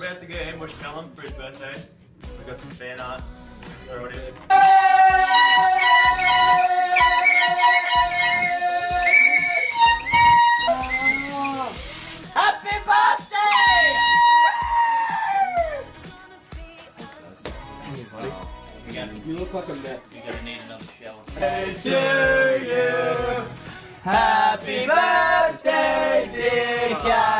we're about to get Ambush Calum for his birthday. We got some fan art. Throw it in. Happy birthday! You look like a mess. You're gonna need another shower. Hey to you. Happy birthday, dear Calum.